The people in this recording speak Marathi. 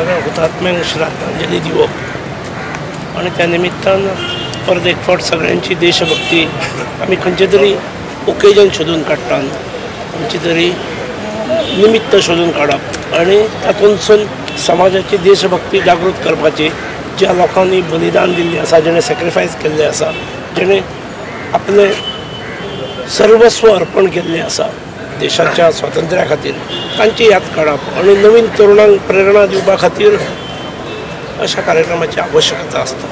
सगळ्या हुतात्म्यांक श्रद्धांजली दिवप आणि त्या निमित्तान परत एक फावट सगळ्यांची देशभक्ती आमी खंयचे तरी ओकेजन सोदून काडटात खंयचे तरी निमित्त सोदून काडप आणि तातूंतसून समाजाची देशभक्ती जागृत करपाची ज्या लोकांनी बलिदान दिल्लें आसा जेणे सॅक्रिफायस केल्लें आसा जेणे आपले सर्वस्व अर्पण केल्लें आसा देशाच्या स्वातंत्र्या खातीर तांची याद काडप आणि नवीन तरुणांक प्रेरणा दिवपा खातीर अशा कार्यक्रमाची आवश्यकता आसता